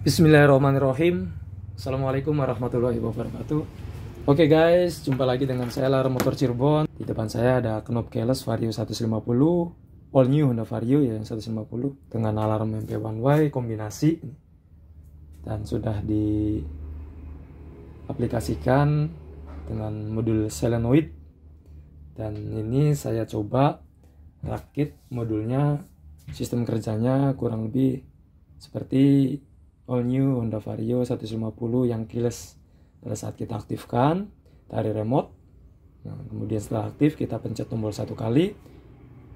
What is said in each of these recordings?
Bismillahirrahmanirrahim. Assalamualaikum warahmatullahi wabarakatuh. Oke guys, jumpa lagi dengan saya Lar Motor Cirebon. Di depan saya ada knop keyless Vario 150 All new Honda Vario ya yang 150 Dengan alarm MP1Y kombinasi. Dan sudah diaplikasikan Dengan modul solenoid Dan ini saya coba rakit modulnya Sistem kerjanya kurang lebih seperti all new Honda Vario 150 yang keyless pada saat kita aktifkan dari remote. Nah, kemudian setelah aktif kita pencet tombol satu kali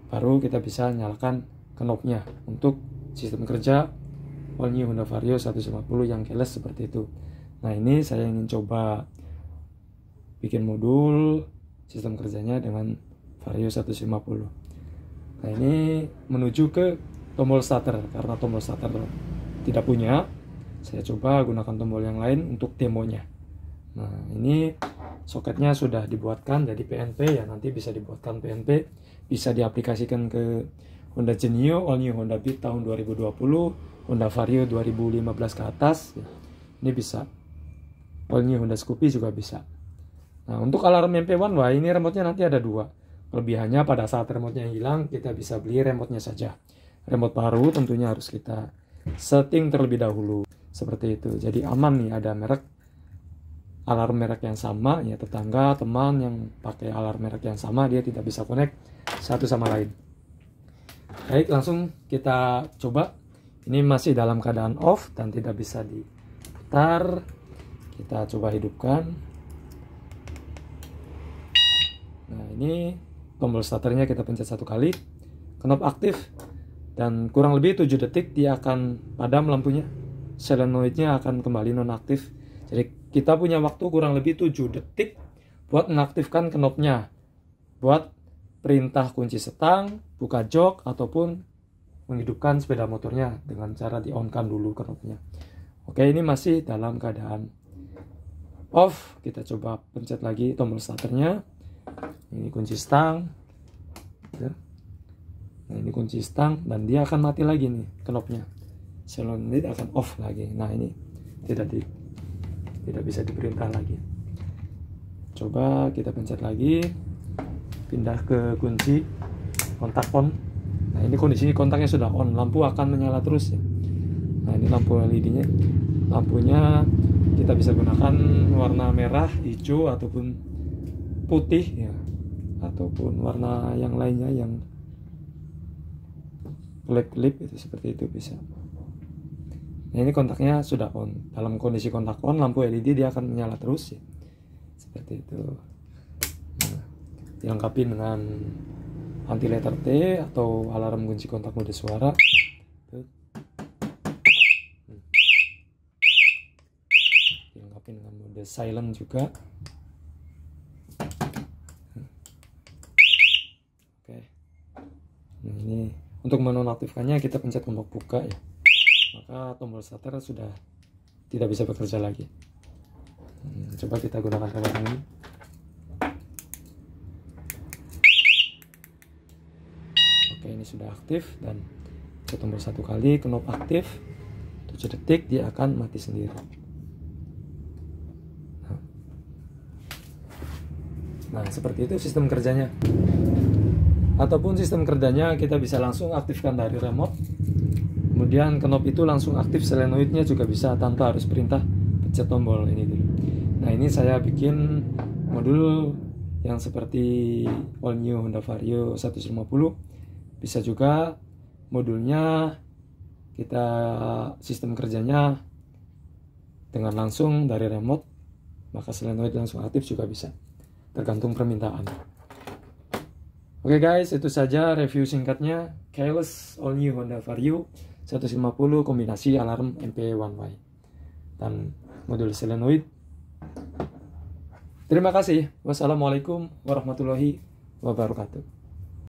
baru kita bisa nyalakan knopnya untuk sistem kerja all new Honda Vario 150 yang keyless seperti itu. Nah ini saya ingin coba bikin modul sistem kerjanya dengan Vario 150 nah ini menuju ke tombol starter karena tombol starter tidak punya saya coba gunakan tombol yang lain untuk demonya. Nah ini soketnya sudah dibuatkan jadi PNP ya. Nanti bisa dibuatkan PNP bisa diaplikasikan ke Honda Genio All New Honda Beat tahun 2020 Honda Vario 2015 ke atas. Ini bisa. All New Honda Scoopy juga bisa. Nah untuk alarm MP1 wah ini remote-nya nanti ada dua. Kelebihannya pada saat remote-nya hilang kita bisa beli remote-nya saja. Remote baru tentunya harus kita setting terlebih dahulu seperti itu. Jadi aman nih ada merek alarm merek yang sama ya tetangga teman yang pakai alarm merek yang sama dia tidak bisa connect satu sama lain. Baik langsung kita coba. Ini masih dalam keadaan off dan tidak bisa diputar. Kita coba hidupkan. Nah ini tombol starternya kita pencet satu kali. Knop aktif dan kurang lebih 7 detik dia akan padam lampunya solenoidnya akan kembali nonaktif. Jadi kita punya waktu kurang lebih 7 detik buat mengaktifkan knopnya. Buat perintah kunci setang, buka jok, ataupun menghidupkan sepeda motornya dengan cara di-on-kan dulu knopnya. Oke, ini masih dalam keadaan off. Kita coba pencet lagi tombol starternya. Ini kunci stang. Nah, ini kunci stang dan dia akan mati lagi nih knopnya solenoid akan off lagi. Nah ini tidak di tidak bisa diperintah lagi. Coba kita pencet lagi. Pindah ke kunci kontak on. Nah ini kondisi kontaknya sudah on. Lampu akan menyala terus. Ya nah ini lampu LED nya lampunya kita bisa gunakan warna merah hijau ataupun putih ya. Ataupun warna yang lainnya yang black lip itu seperti itu bisa Nah ini kontaknya sudah on. Dalam kondisi kontak on, lampu LED dia akan menyala terus ya. Seperti itu. Nah, dilengkapi dengan anti letter T atau alarm kunci kontak mode suara. Hmm. Dilengkapi dengan mode silent juga. Oke. Nah ini untuk menonaktifkannya kita pencet tombol buka ya maka tombol starter sudah tidak bisa bekerja lagi. Hmm, coba kita gunakan remote ini. Oke ini sudah aktif dan saya tombol satu kali knop aktif. 7 detik dia akan mati sendiri. Nah, nah seperti itu sistem kerjanya. Ataupun sistem kerjanya kita bisa langsung aktifkan dari remote kemudian knop itu langsung aktif solenoidnya juga bisa tanpa harus perintah pencet tombol ini dulu. Nah ini saya bikin modul yang seperti all new Honda Vario 150 bisa juga modulnya kita sistem kerjanya dengan langsung dari remote maka solenoid langsung aktif juga bisa. Tergantung permintaan. Oke okay guys, itu saja review singkatnya. Keyless All New Honda Vario 150 kombinasi alarm MP1Y dan modul solenoid. Terima kasih. Wassalamualaikum warahmatullahi wabarakatuh.